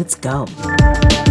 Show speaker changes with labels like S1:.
S1: Let's go.